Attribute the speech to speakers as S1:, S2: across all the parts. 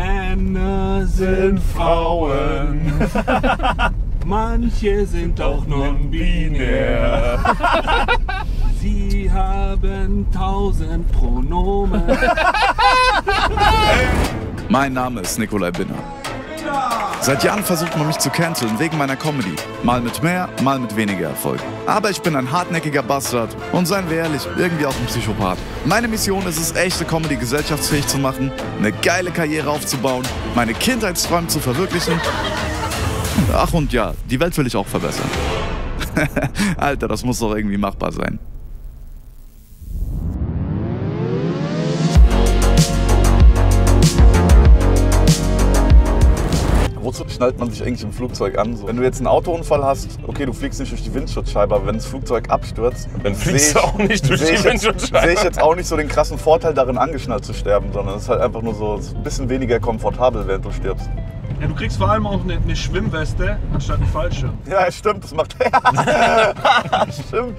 S1: Männer sind Frauen. Manche sind auch non-binär. Sie haben tausend Pronomen.
S2: Mein Name ist Nikolai Binner. Seit Jahren versucht man mich zu canceln wegen meiner Comedy. Mal mit mehr, mal mit weniger Erfolg. Aber ich bin ein hartnäckiger Bastard und seien wir ehrlich, irgendwie auch ein Psychopath. Meine Mission ist es, echte Comedy gesellschaftsfähig zu machen, eine geile Karriere aufzubauen, meine Kindheitsträume zu verwirklichen. Ach und ja, die Welt will ich auch verbessern. Alter, das muss doch irgendwie machbar sein. Schnallt man sich eigentlich im Flugzeug an? So, wenn du jetzt einen Autounfall hast, okay, du fliegst nicht durch die Windschutzscheibe, aber wenn das Flugzeug abstürzt,
S3: Dann fliegst du auch nicht durch die Windschutzscheibe.
S2: Sehe ich jetzt auch nicht so den krassen Vorteil darin, angeschnallt zu sterben, sondern es ist halt einfach nur so ein bisschen weniger komfortabel, während du stirbst.
S1: Ja, du kriegst vor allem auch eine, eine Schwimmweste anstatt einen Fallschirm.
S2: Ja, stimmt, das macht. stimmt.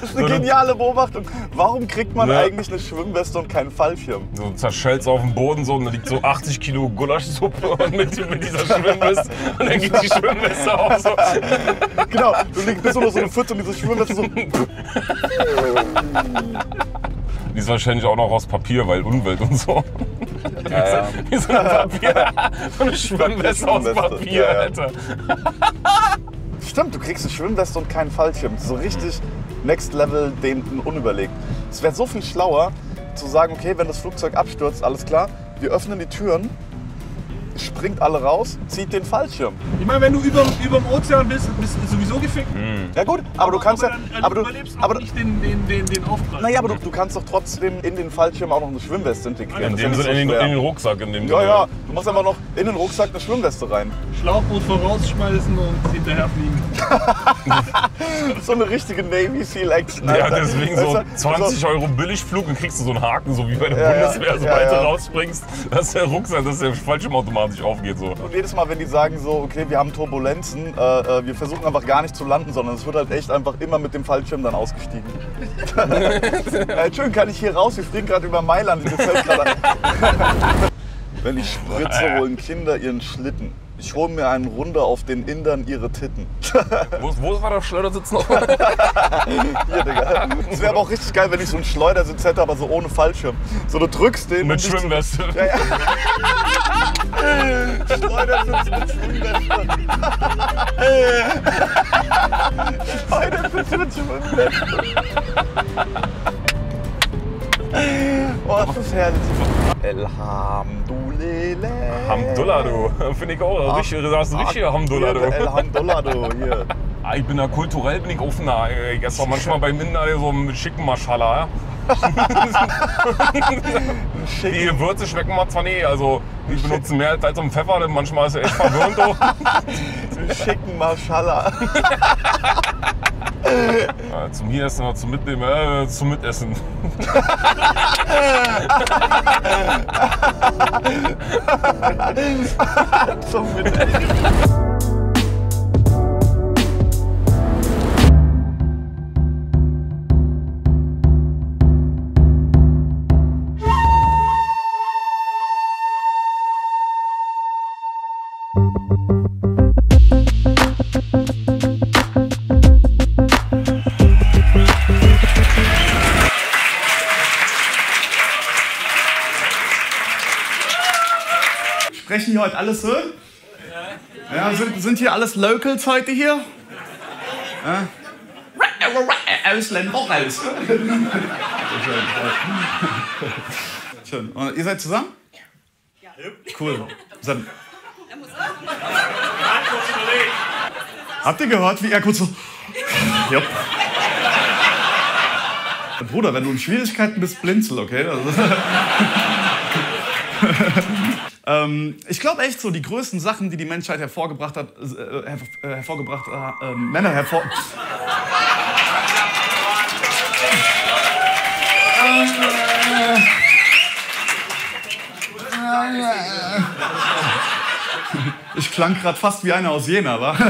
S2: Das ist eine
S3: du-
S2: geniale Beobachtung. Warum kriegt man
S3: Ja.
S2: eigentlich eine Schwimmweste und keinen Fallschirm?
S3: So zerschellst auf dem Boden so und da liegt so 80 Kilo Gulaschsuppe und mit, mit dieser Schwimmweste und dann geht die Schwimmweste auch so.
S2: Genau, du liegst bist du nur so eine Pfütze und diese Schwimmweste so.
S3: Die ist wahrscheinlich auch noch aus Papier, weil Umwelt und so.
S2: Ja,
S3: Wie so eine Papier, so eine Schwimmweste aus Papier,
S2: ja, ja.
S3: Alter.
S2: Stimmt, du kriegst eine Schwimmweste und keinen Fallschirm. So richtig Next Level, den unüberlegt. Es wäre so viel schlauer zu sagen, okay, wenn das Flugzeug abstürzt, alles klar, wir öffnen die Türen, springt alle raus, zieht den Fallschirm.
S1: Ich meine, wenn du über dem Ozean bist, bist du sowieso gefickt.
S2: Ja gut, aber du kannst ja,
S1: dann,
S2: aber du,
S1: überlebst auch
S2: aber,
S1: nicht den, den, den, den Aufprall.
S2: naja, aber du, du kannst doch trotzdem in den Fallschirm auch noch eine Schwimmweste integrieren.
S3: In
S2: ja
S3: dem Sinne
S2: so
S3: in, den-
S2: schwer.
S3: in den Rucksack. In dem
S2: Ja, ja, du machst einfach noch in den Rucksack eine Schwimmweste rein.
S1: Schlauchboot vorausschmeißen und hinterher fliegen.
S2: So eine richtige Navy Seal Action.
S3: Ja, deswegen so
S2: du,
S3: 20 Euro Billigflug und kriegst du so einen Haken, so wie bei der
S2: Ja, ja,
S3: Bundeswehr,
S2: ja,
S3: sobald
S2: ja.
S3: du rausspringst, dass der Rucksack, dass der Fallschirm automatisch aufgeht. So.
S2: Und jedes Mal, wenn die sagen so, okay, wir haben Turbulenzen, äh, äh, wir versuchen einfach gar nicht zu landen, sondern es wird halt echt einfach immer mit dem Fallschirm dann ausgestiegen. äh, Entschuldigung, kann ich hier raus? Wir fliegen gerade über Mailand. Wenn ich spritze, holen Kinder ihren Schlitten. Ich hole mir einen Runde auf den Indern ihre Titten.
S3: Wo, wo war der Schleudersitz noch?
S2: Hier, Digga. Es wäre aber auch richtig geil, wenn ich so einen Schleudersitz hätte, aber so ohne Fallschirm. So, du drückst den.
S3: Mit Schwimmweste.
S2: Ja, ja. Schleudersitz mit Schwimmweste. Schleudersitz mit Schwimmweste. Oh, das ist herrlich. Elhamdulillah.
S3: Hamdullah, du. Finde ich auch. Richtig, du hast richtig Hamdullah, du.
S2: Elhamdullah, du. Hier.
S3: Ah, Ich bin da kulturell bin ich offener. Ich esse auch manchmal bei Minder so mit schicken Maschallah. Die Gewürze schmecken mal zwar nicht, also die benutzen mehr als um Pfeffer, denn manchmal ist er echt verwirrend. auch.
S2: Schicken Maschallah.
S3: Ja, zum hier essen oder zum Mitnehmen, äh, zum Mitessen.
S2: Zum Mittagessen. Heute alles so? Ja, sind, sind hier alles Locals heute hier? Ja. Ausländer raus. Schön. Und ihr seid zusammen? Ja. Cool. Dann- Habt ihr gehört, wie er kurz so. Jupp. Bruder, wenn du in Schwierigkeiten bist, blinzel, okay? Also- ähm, ich glaube echt so, die größten Sachen, die die Menschheit hervorgebracht hat, äh, hervor, äh, hervorgebracht, äh, äh, Männer hervor... Ich klang gerade fast wie einer aus Jena, wa? Spaß,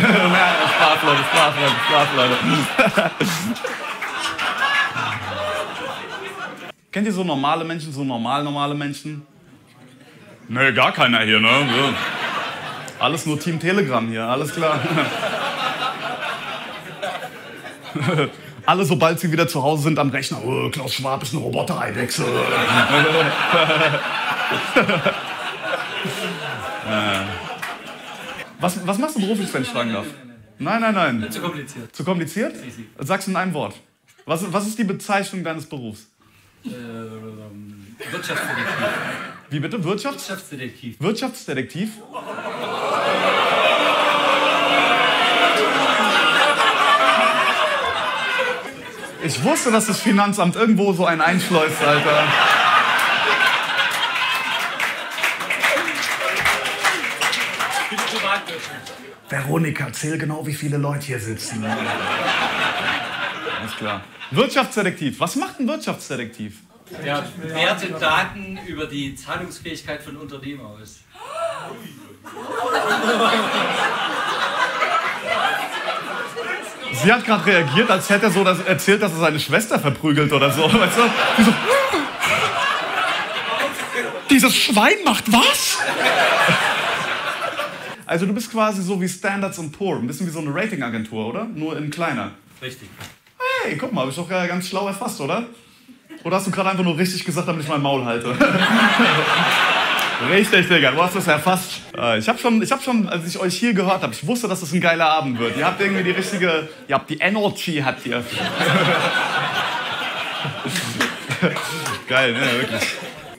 S2: Leute, Spaß, Leute, Spaß, Leute. Kennt ihr so normale Menschen, so normal normale Menschen? Nee, gar keiner hier, ne? Ja. Alles nur Team Telegram hier, alles klar. Alle, sobald sie wieder zu Hause sind am Rechner, oh, Klaus Schwab ist ein Roboter-Eidechse. was, was machst du beruflich, wenn ich fragen darf? Nein, nein, nein.
S4: Zu kompliziert.
S2: Zu kompliziert? Sag's in einem Wort. Was, was ist die Bezeichnung deines Berufs?
S4: Äh, ähm, Wirtschaftsdetektiv.
S2: Wie bitte? Wirtschafts
S4: Wirtschaftsdetektiv.
S2: Wirtschaftsdetektiv? Ich wusste, dass das Finanzamt irgendwo so einen einschleust, Alter. Veronika, zähl genau, wie viele Leute hier sitzen. Alles klar. Wirtschaftsdetektiv. Was macht ein Wirtschaftsdetektiv?
S4: Der wertet Daten über die Zahlungsfähigkeit von Unternehmen aus.
S2: Sie hat gerade reagiert, als hätte er so das erzählt, dass er seine Schwester verprügelt oder so. Weißt du? Die so, Dieses Schwein macht was? Also du bist quasi so wie Standards Poor, ein bisschen wie so eine Ratingagentur, oder? Nur in kleiner.
S4: Richtig.
S2: Hey, guck mal, hab ich doch ganz schlau erfasst, oder? Oder hast du gerade einfach nur richtig gesagt, damit ich mein Maul halte? richtig, Digga, du hast es erfasst. Äh, Ich habe schon, hab schon, als ich euch hier gehört habe, ich wusste, dass es ein geiler Abend wird. Ihr habt irgendwie die richtige, ihr habt die Energy, habt ihr. Geil, ne, wirklich.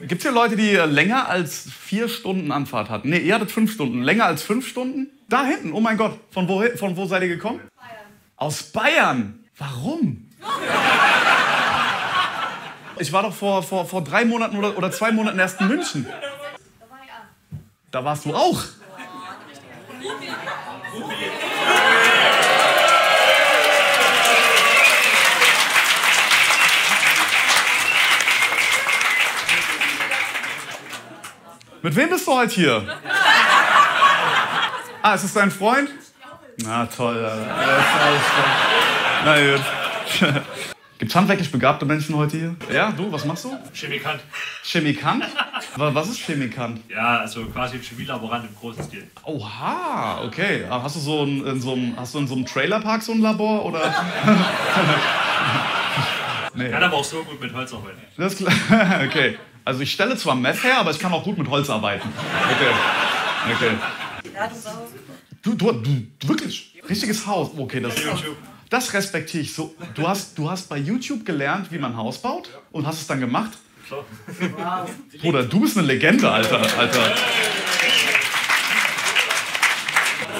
S2: Gibt es hier Leute, die äh, länger als vier Stunden Anfahrt hatten? Nee, ihr hattet fünf Stunden. Länger als fünf Stunden? Da hinten, oh mein Gott. Von wo, von wo seid ihr gekommen? Bayern. Aus Bayern? Warum? Ich war doch vor, vor, vor drei Monaten oder, oder zwei Monaten erst in München. Da warst du auch. Mit wem bist du heute hier? Ah, ist es dein Freund? Na toll. Na gut. Gibt's handwerklich begabte Menschen heute hier? Ja, du, was machst du?
S5: Chemikant.
S2: Chemikant? Wa- Was ist Chemikant?
S5: Ja, also quasi ein Chemielaborant im großen Stil.
S2: Oha, okay. Ah, Hast du so ein, in so einem, hast du in so einem Trailerpark so ein Labor oder?
S5: Kann aber auch so gut mit Holz arbeiten.
S2: Das ist klar. Okay. Also ich stelle zwar Meth her, aber ich kann auch gut mit Holz arbeiten. Okay. Okay. Du, du, du wirklich? Richtiges Haus. Okay, das,
S5: YouTube.
S2: Das respektiere ich so. Du hast, du hast bei YouTube gelernt, wie man ein Haus baut und hast es dann gemacht?
S5: Klar.
S2: Bruder, du bist eine Legende, Alter. Alter.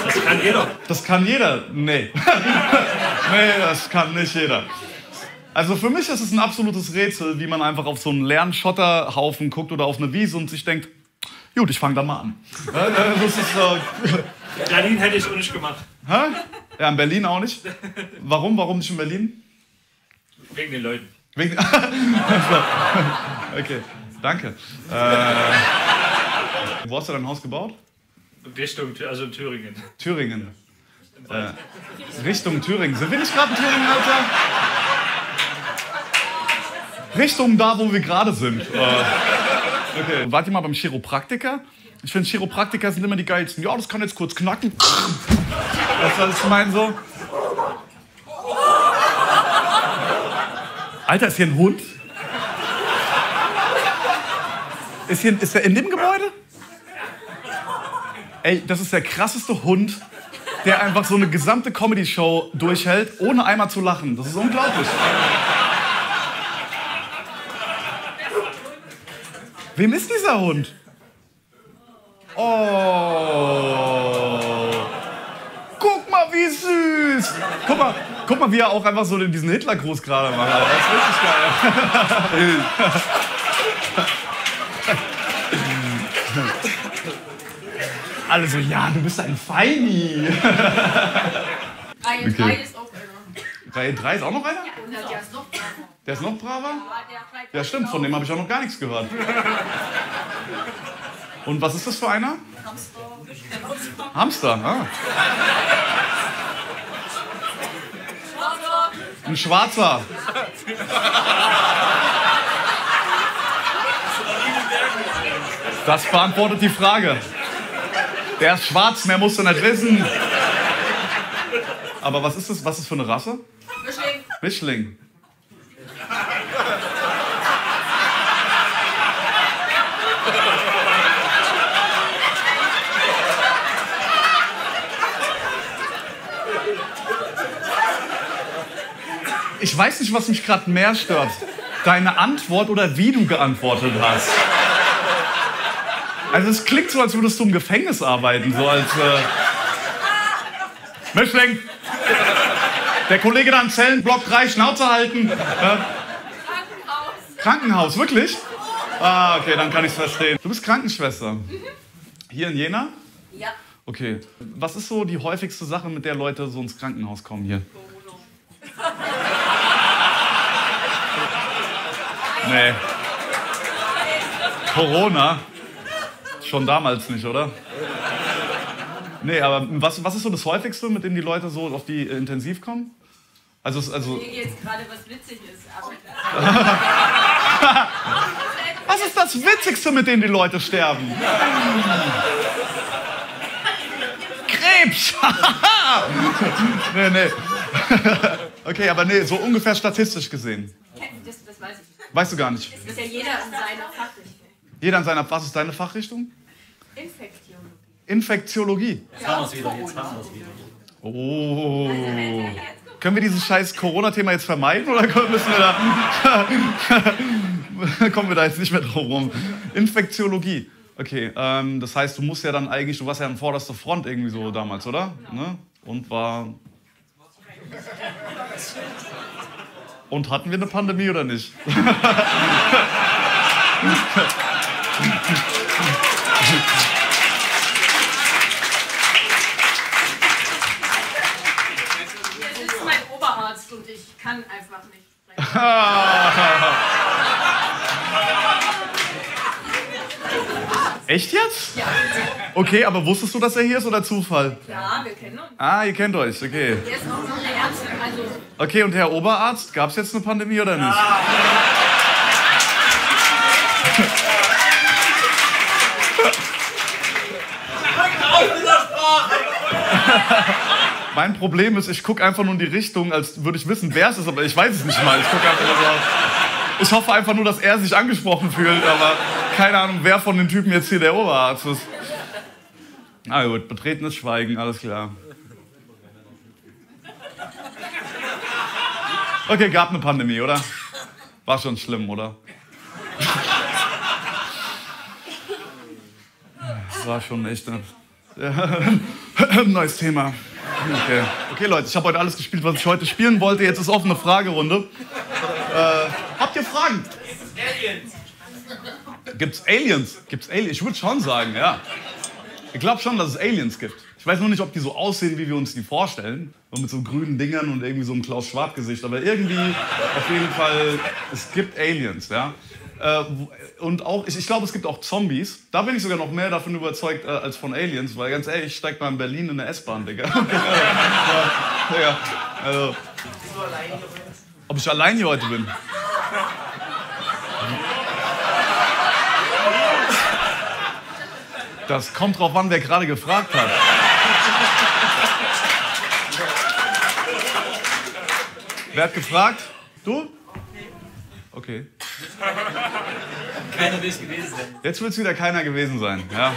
S5: Das kann jeder.
S2: Das kann jeder. Nee. nee, das kann nicht jeder. Also für mich ist es ein absolutes Rätsel, wie man einfach auf so einen leeren Schotterhaufen guckt oder auf eine Wiese und sich denkt, gut, ich fange da mal an. Das ist, äh,
S5: Berlin hätte ich auch nicht gemacht.
S2: hä? Ja, in Berlin auch nicht. Warum? Warum nicht in Berlin?
S5: Wegen den Leuten.
S2: Wegen okay, danke. Äh, wo hast du dein Haus gebaut?
S5: Richtung, also in Thüringen.
S2: Thüringen. Äh, Richtung Thüringen. Sind wir nicht gerade in Thüringen, Alter? Richtung da, wo wir gerade sind. Äh, okay. Wart ihr mal beim Chiropraktiker? Ich finde, Chiropraktiker sind immer die geilsten. Ja, das kann jetzt kurz knacken. Weißt du, was ich meine so? Alter, ist hier ein Hund? Ist, hier, ist der in dem Gebäude? Ey, das ist der krasseste Hund, der einfach so eine gesamte Comedy-Show durchhält, ohne einmal zu lachen. Das ist unglaublich. Wem ist dieser Hund? Oh. Guck mal, wie süß. Guck mal, guck mal, wie er auch einfach so diesen Hitlergruß gerade macht. Alter. Das ist richtig geil. Alle so, ja, du bist ein Feini.
S6: Reihe
S2: Okay.
S6: 3 ist auch einer.
S2: Reihe 3 ist auch noch einer?
S6: Ja, ist noch.
S2: Der ist noch braver?
S6: Ja,
S2: stimmt, von dem habe ich auch noch gar nichts gehört. Und was ist das für einer?
S6: Hamster.
S2: Hamster, ah. Ein schwarzer. Das beantwortet die Frage. Der ist schwarz, mehr musst du nicht wissen. Aber was ist das? Was ist für eine Rasse?
S6: Mischling.
S2: Mischling. Ich weiß nicht, was mich gerade mehr stört. Deine Antwort oder wie du geantwortet hast. Also es klingt so, als würdest du im Gefängnis arbeiten, so als... Äh Mischling! Der Kollege da im Zellenblock 3, Schnauze halten. Äh,
S6: Krankenhaus.
S2: Krankenhaus, wirklich? Ah, okay, dann kann ich es verstehen. Du bist Krankenschwester. Hier in Jena?
S6: Ja.
S2: Okay. Was ist so die häufigste Sache, mit der Leute so ins Krankenhaus kommen hier? Nee. Corona? Schon damals nicht, oder? Nee, aber was, was ist so das häufigste, mit dem die Leute so auf die äh, Intensiv kommen? Also, also
S6: jetzt gerade was witzig ist,
S2: was ist das Witzigste, mit dem die Leute sterben? Krebs! nee, nee. okay, aber nee, so ungefähr statistisch gesehen.
S6: Das, das weiß ich nicht.
S2: Weißt du gar nicht.
S6: Das ist ja jeder in seiner Fachrichtung.
S2: Jeder in seiner. Was ist deine Fachrichtung?
S6: Infektiologie.
S2: Infektiologie.
S4: Jetzt haben wir es wieder, jetzt haben wir es wieder.
S2: Oh. Können wir dieses scheiß Corona-Thema jetzt vermeiden oder müssen wir da. kommen wir da jetzt nicht mehr drum rum? Infektiologie. Okay, ähm, das heißt, du musst ja dann eigentlich, du warst ja an vorderster Front irgendwie so damals, oder? Ne? Und war. Und hatten wir eine Pandemie oder nicht?
S6: Das ist mein Oberarzt und ich kann einfach nicht sprechen.
S2: Echt jetzt?
S6: Ja,
S2: Okay, aber wusstest du, dass er hier ist oder Zufall?
S6: ja, wir kennen uns.
S2: Ah, ihr kennt euch, okay.
S6: Der ist auch noch
S2: Okay, und Herr Oberarzt, gab es jetzt eine Pandemie oder nicht? Mein Problem ist, ich gucke einfach nur in die Richtung, als würde ich wissen, wer es ist, aber ich weiß es nicht mal. Ich gucke einfach nur drauf. Ich hoffe einfach nur, dass er sich angesprochen fühlt, aber keine Ahnung, wer von den Typen jetzt hier der Oberarzt ist. Na gut, betretenes Schweigen, alles klar. Okay, gab eine Pandemie, oder? War schon schlimm, oder? Das war schon echt ein neues Thema. Okay. okay, Leute, ich habe heute alles gespielt, was ich heute spielen wollte. Jetzt ist offene Fragerunde. Äh, habt ihr Fragen? Gibt's Aliens? Gibt's Aliens? Ich würde schon sagen, ja. Ich glaube schon, dass es Aliens gibt. Ich weiß nur nicht, ob die so aussehen, wie wir uns die vorstellen. So mit so grünen Dingern und irgendwie so einem Klaus-Schwab-Gesicht. Aber irgendwie, auf jeden Fall, es gibt Aliens, ja. Äh, und auch, ich, ich glaube, es gibt auch Zombies. Da bin ich sogar noch mehr davon überzeugt äh, als von Aliens, weil ganz ehrlich, ich steig mal in Berlin in eine S-Bahn, Digga. ja, also. Ob ich allein hier heute bin? Das kommt drauf an, wer gerade gefragt hat. Wer hat gefragt? Du? Okay.
S4: Keiner will es gewesen sein.
S2: Jetzt wird es wieder keiner gewesen sein. Ja.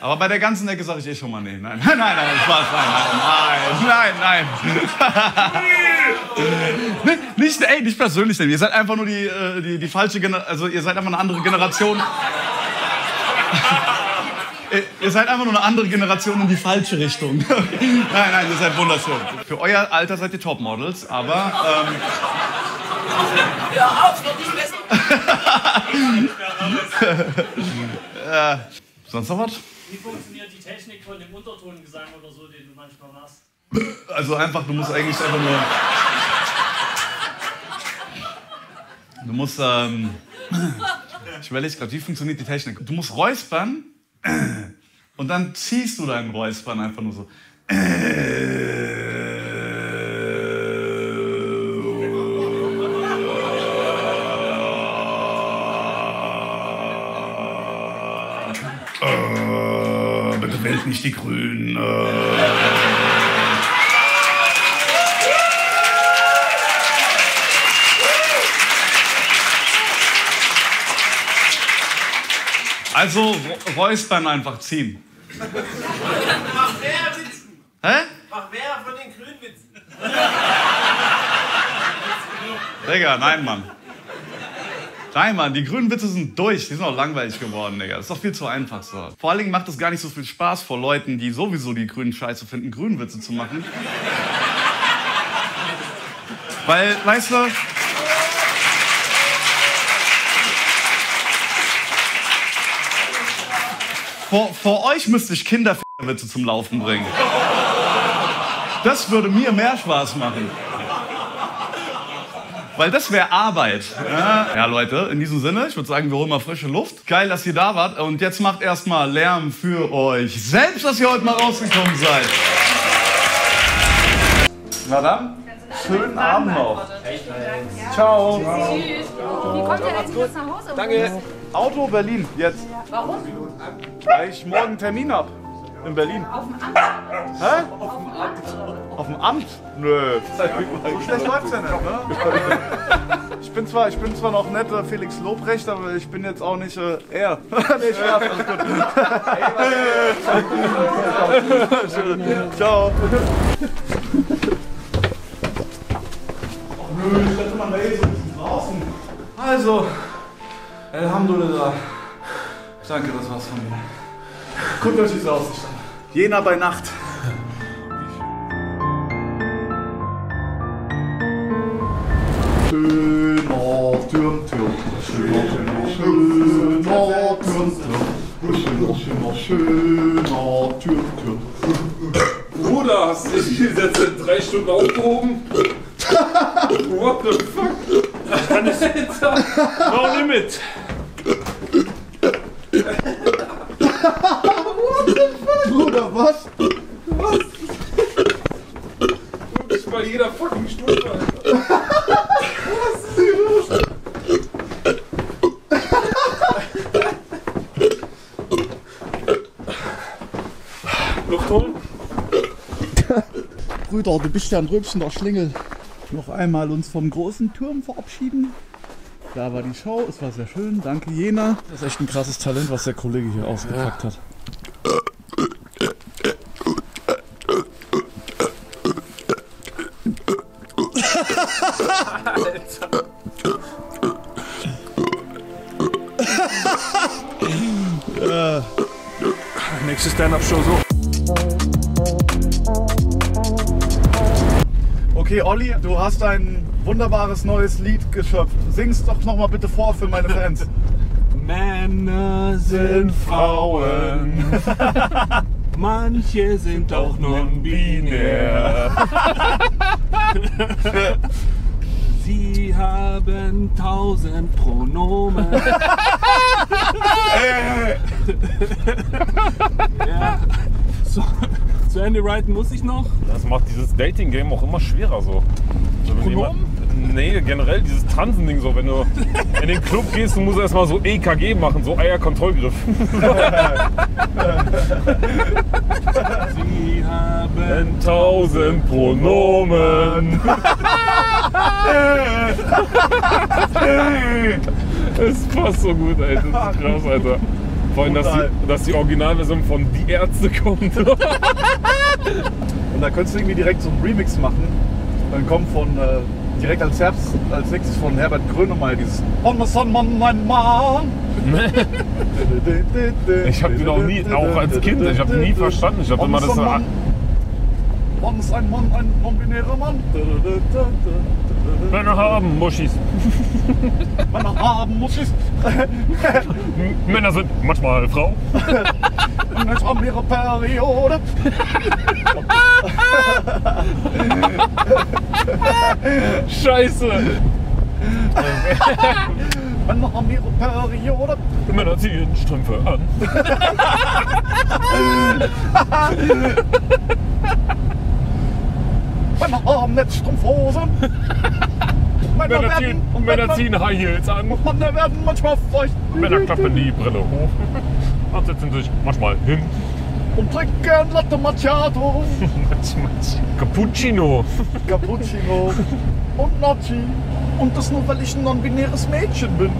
S2: Aber bei der ganzen Ecke sage ich eh schon mal nee. Nein, nein, nein, nein, Spaß, nein, nein, nein, nein. nicht, ey, nicht persönlich nehmen. Ihr seid einfach nur die, äh, die, die falsche Generation. Also ihr seid einfach eine andere Generation. Ihr- Ihr seid einfach nur eine andere Generation in die falsche Richtung. nein, nein, ihr seid wunderschön. Für euer Alter seid ihr Topmodels, aber ähm, äh, sonst noch was?
S7: Wie funktioniert die Technik von dem Untertongesang oder so, den du manchmal machst?
S2: Also einfach, du musst eigentlich einfach nur. Du musst, ähm. Ich überlege gerade, wie funktioniert die Technik? Du musst räuspern und dann ziehst du dein Räuspern einfach nur so. Äh, bitte wählt nicht die Grünen. Äh. Also räuspern einfach ziehen.
S8: Mach mehr Witzen.
S2: Hä?
S8: Mach mehr von den Grünwitzen.
S2: Digga, nein, Mann. Nein, Mann, die grünen Witze sind durch. Die sind auch langweilig geworden, Digga. Das ist doch viel zu einfach so. Vor allen Dingen macht es gar nicht so viel Spaß vor Leuten, die sowieso die grünen Scheiße finden, grünen Witze zu machen. Weil, weißt du, vor, vor euch müsste ich Kinderwitze zum Laufen bringen. Das würde mir mehr Spaß machen. Weil das wäre Arbeit. Ja. ja, Leute, in diesem Sinne, ich würde sagen, wir holen mal frische Luft. Geil, dass ihr da wart. Und jetzt macht erstmal Lärm für euch selbst, dass ihr heute mal rausgekommen seid. Na dann, schönen Abend noch. Ciao.
S6: Tschüss. Wie kommt ihr denn jetzt nach Hause?
S2: Danke. Auto Berlin, jetzt.
S6: Warum?
S2: Weil ich morgen einen Termin hab. In Berlin.
S6: Auf dem Amt?
S2: Hä? Auf dem Amt. Auf dem Amt? Nö. So schlecht läuft's ja nicht, ne? Ich bin zwar, ich bin zwar noch nett äh, Felix Lobrecht, aber ich bin jetzt auch nicht äh, er. nee, Spaß, alles gut. Ciao. Ach nö, ich eh ein bisschen draußen. Also, Alhamdulillah. Danke, das war's von mir. Guckt euch diese Aussicht an. Jena bei Nacht. Schöner Türm, Türm, schöner, schöner, schöner Türm, Türm, schöner, schöner, schöner Türm, Türm.
S3: Bruder, hast du dich jetzt in drei Stunden aufgehoben? What the fuck?
S5: Kann ich No limit.
S2: Bruder, was?
S3: Du bist bei jeder fucking Stufe, Alter. Luft holen?
S2: Brüder, du bist ja ein Röpchen der Schlingel. Noch einmal uns vom großen Turm verabschieden. Da war die Show, es war sehr schön. Danke, Jena. Das ist echt ein krasses Talent, was der Kollege hier ausgepackt hat.
S1: Stand-Up-Show so.
S2: Okay, Olli, du hast ein wunderbares neues Lied geschöpft. Sing's doch noch mal bitte vor für meine Fans.
S1: Männer sind Frauen. Manche sind auch non-binär. Sie haben tausend Pronomen. Ja. so, zu Ende writen muss ich noch.
S3: Das macht dieses Dating-Game auch immer schwerer so. Also jemand- Nee, generell dieses Tanzen-Ding so, wenn du in den Club gehst, du musst erstmal so EKG machen, so Eierkontrollgriff.
S1: Sie haben
S3: Tausend Pronomen. Es passt so gut, ey. Das ist krass, Alter. Vor allem, dass die, dass die Originalversion von Die Ärzte kommt.
S2: Und da könntest du irgendwie direkt so einen Remix machen. Dann kommt von äh, direkt als Herbst, als nächstes von Herbert Grönemeyer dieses On the Sun, Mann, mein Mann.
S3: Ich habe den auch nie, auch als Kind, ich habe nie verstanden. Ich habe
S2: On
S3: immer das.
S2: Mann. On ist ein Mann, ein non-binärer Mann.
S3: Männer haben Muschis.
S2: Männer haben muss ich.
S3: M- Männer sind manchmal Frau.
S2: Jetzt haben ihre Periode.
S3: Scheiße.
S2: Männer haben ihre Periode.
S3: Männer ziehen Strümpfe an.
S2: Männer haben nicht Strumpfhosen. Männer,
S3: Männer ziehen,
S2: und
S3: Männer ziehen High Heels an.
S2: Männer werden manchmal feucht.
S3: Männer klappen die Brille hoch. Und setzen sich manchmal hin.
S2: Und trinken Latte Macchiato,
S3: Cappuccino.
S2: Cappuccino und Nachi. Und das nur, weil ich ein non-binäres Mädchen bin.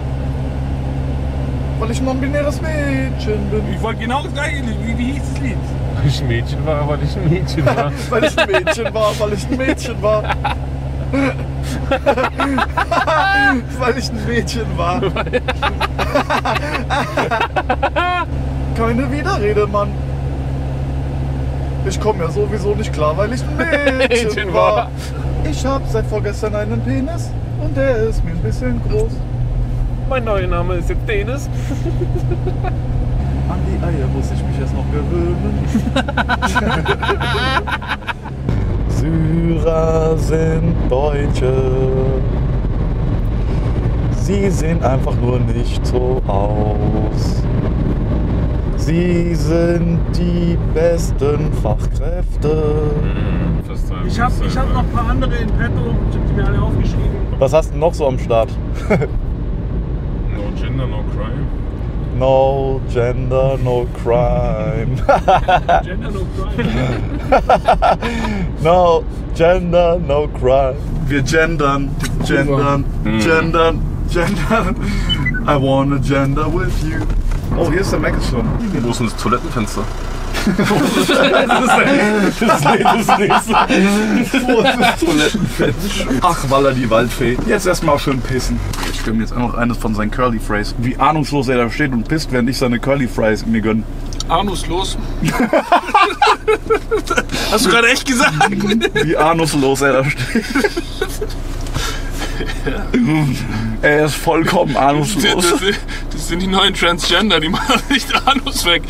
S2: Weil ich ein non-binäres Mädchen bin.
S1: Ich wollte genau das gleiche Lied. Wie, wie hieß das Lied?
S3: Weil ich ein Mädchen war, weil ich ein Mädchen war.
S2: Weil ich ein Mädchen war, weil ich ein Mädchen war. weil ich ein Mädchen war. Keine Widerrede, Mann. Ich komme ja sowieso nicht klar, weil ich ein Mädchen,
S3: Mädchen
S2: war.
S3: war.
S2: Ich hab seit vorgestern einen Penis und der ist mir ein bisschen groß.
S3: Mein neuer Name ist jetzt Dennis.
S2: An die Eier muss ich mich erst noch gewöhnen. Syrer sind Deutsche. Sie sehen einfach nur nicht so aus. Sie sind die besten Fachkräfte.
S1: Ich habe ich hab noch ein paar andere in petto. Ich habe die mir alle aufgeschrieben.
S2: Was hast du noch so am Start?
S3: No gender, no crime.
S2: No gender, no crime.
S1: Gender no crime.
S2: No gender, no crime. Wir gendern, gendern, hmm. gendern, gendern. I wanna gender with you. Oh, hier ist der Mac schon.
S9: Wo ist denn das Toilettenfenster?
S2: Ach, Waller, die Waldfee. Jetzt erstmal schön pissen. Ich mir jetzt einfach eines von seinen Curly Fries. Wie ahnungslos er da steht und pisst, während ich seine Curly Fries mir gönn.
S1: Ahnungslos. Hast du gerade echt gesagt?
S2: Wie ahnungslos er da steht. Er ist vollkommen
S1: Das,
S2: ahnungslos.
S1: das, das sind die neuen Transgender, die machen der Anus weg.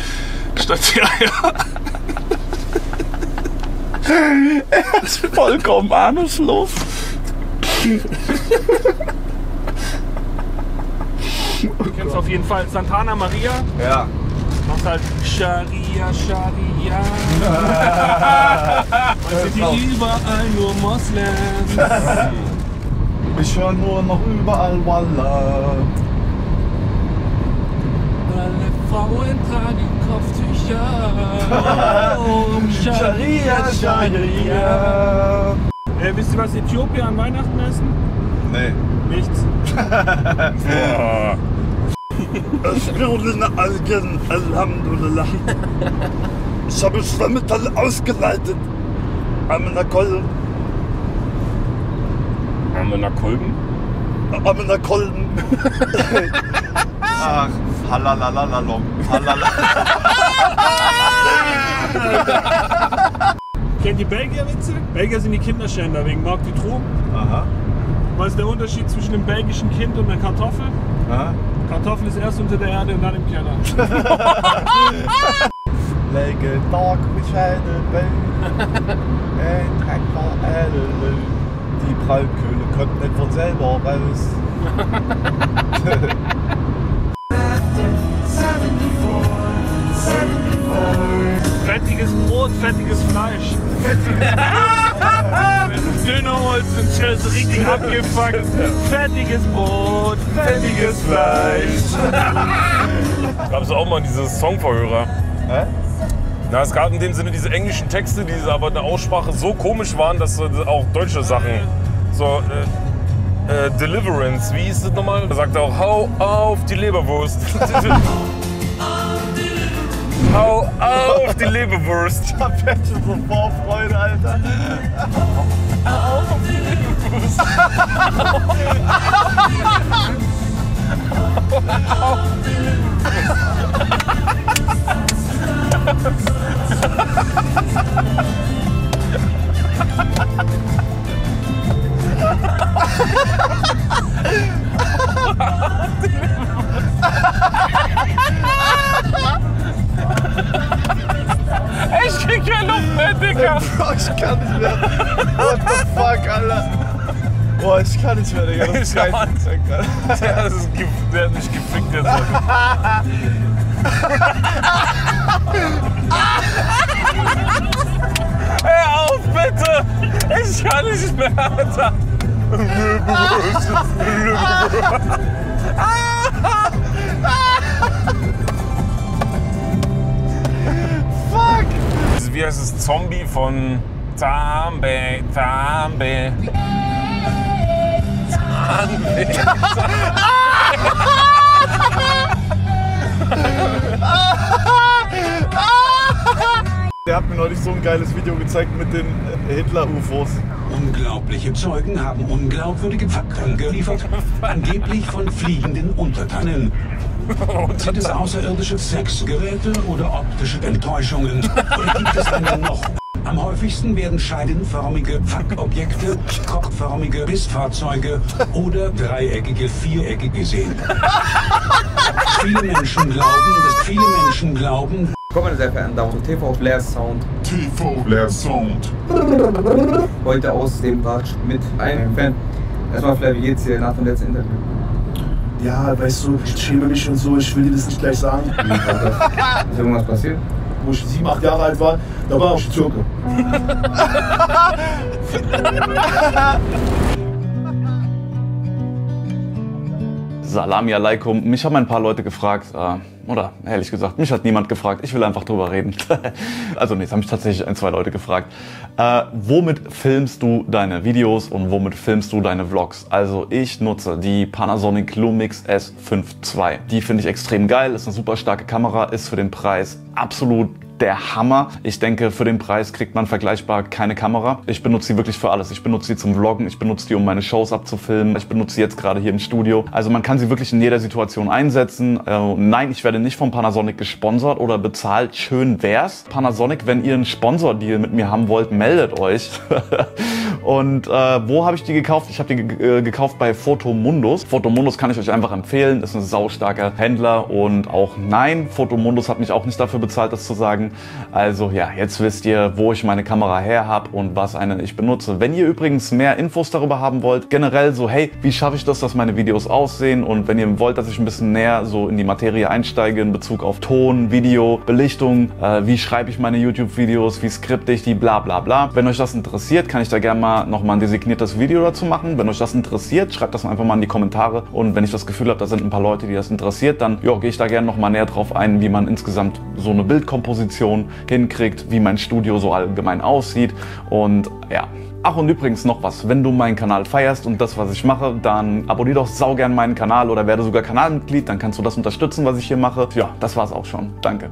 S1: Statt die Eier.
S2: Er ist vollkommen ahnungslos.
S1: Du kennst auf jeden Fall Santana Maria.
S2: Ja.
S1: Macht halt Sharia, Sharia. Man sind die überall nur Moslems.
S2: Ich höre nur noch überall Walla.
S1: Frauen tragen Kopftücher. Um
S2: Sharia, Sharia.
S1: Äh, wisst ihr, was Äthiopier an Weihnachten essen?
S2: Nee.
S1: Nichts.
S10: Algen, Alhamdulillah. Ich habe Schwermetall ausgeleitet. Amina Kolben,
S3: Haben wir nach Kolben?
S10: Amina Kolben.
S2: Ach, halalalalom. Halala.
S1: Kennt ihr Belgier-Witze? Belgier sind die Kinderschänder wegen Marc Dutroux.
S2: Aha.
S1: Was ist der Unterschied zwischen einem belgischen Kind und einer Kartoffel?
S2: Aha.
S1: Kartoffel ist erst unter der Erde und dann im Keller.
S2: Lege Tag bescheiden Bein. Ein Traktor Erde. Die Braunkohle kommt nicht von selber raus.
S1: Fettiges abgefuckt. Fettiges Brot, fettiges Fleisch.
S3: Gab es auch mal diese Songverhörer.
S2: Hä?
S3: Na, es gab in dem Sinne diese englischen Texte, die aber in der Aussprache so komisch waren, dass äh, auch deutsche Sachen so äh, äh, Deliverance, wie hieß das nochmal? Da sagt er auch, hau auf die Leberwurst. auf die Leberwurst.
S2: Ich hab jetzt schon so Vorfreude, Alter.
S3: Ich
S2: nicht mehr, Digga. Das ist.
S3: Ja, das ist, der hat mich gefickt. Hör auf, bitte! Ich kann nicht mehr, Alter! wie heißt es, Zombie von Zambe, Zambe.
S2: Der hat mir neulich so ein geiles Video gezeigt mit den äh, Hitler-UFOs.
S11: Unglaubliche Zeugen haben unglaubwürdige Fakten geliefert, angeblich von fliegenden Untertanen. Sind es außerirdische Sexgeräte oder optische Enttäuschungen? Oder gibt es einen noch? Am häufigsten werden scheidenförmige Fuck-Objekte, kopfförmige Bissfahrzeuge oder dreieckige Vierecke gesehen. Viele Menschen glauben, dass viele Menschen glauben,
S12: Kommen meine sehr verehrten Damen und Herren, TV Blair Sound.
S13: TV Blair Sound.
S12: Heute aus dem Part mit einem Fan. Erstmal vielleicht, wie geht's dir nach dem letzten Interview?
S14: Ja, weißt du, ich schäme mich und so, ich will dir das nicht gleich sagen.
S12: Ist irgendwas passiert?
S14: Wo ich sieben, acht Jahre alt war, da war ich Türke.
S2: Salami alaikum. Mich haben ein paar Leute gefragt, äh, oder ehrlich gesagt, mich hat niemand gefragt. Ich will einfach drüber reden. also nee, es haben mich tatsächlich ein, zwei Leute gefragt. Äh, womit filmst du deine Videos und womit filmst du deine Vlogs? Also ich nutze die Panasonic Lumix S5 II. Die finde ich extrem geil, ist eine super starke Kamera, ist für den Preis absolut der Hammer. Ich denke, für den Preis kriegt man vergleichbar keine Kamera. Ich benutze sie wirklich für alles. Ich benutze sie zum Vloggen, ich benutze die, um meine Shows abzufilmen. Ich benutze sie jetzt gerade hier im Studio. Also man kann sie wirklich in jeder Situation einsetzen. Äh, nein, ich werde nicht von Panasonic gesponsert oder bezahlt. Schön wär's. Panasonic, wenn ihr einen Sponsordeal mit mir haben wollt, meldet euch. Und äh, wo habe ich die gekauft? Ich habe die äh, gekauft bei Fotomundus. Fotomundus kann ich euch einfach empfehlen. Ist ein saustarker Händler. Und auch nein, Fotomundus hat mich auch nicht dafür bezahlt, das zu sagen. Also ja, jetzt wisst ihr, wo ich meine Kamera her habe und was eine ich benutze. Wenn ihr übrigens mehr Infos darüber haben wollt, generell so, hey, wie schaffe ich das, dass meine Videos aussehen? Und wenn ihr wollt, dass ich ein bisschen näher so in die Materie einsteige in Bezug auf Ton, Video, Belichtung, äh, wie schreibe ich meine YouTube-Videos, wie skripte ich die, bla bla bla. Wenn euch das interessiert, kann ich da gerne mal noch mal ein designiertes Video dazu machen. Wenn euch das interessiert, schreibt das einfach mal in die Kommentare. Und wenn ich das Gefühl habe, da sind ein paar Leute, die das interessiert, dann gehe ich da gerne noch mal näher drauf ein, wie man insgesamt so eine Bildkomposition hinkriegt, wie mein Studio so allgemein aussieht. Und ja, Ach und übrigens noch was, wenn du meinen Kanal feierst und das, was ich mache, dann abonnier doch saugern meinen Kanal oder werde sogar Kanalmitglied, dann kannst du das unterstützen, was ich hier mache. Ja, das war's auch schon. Danke.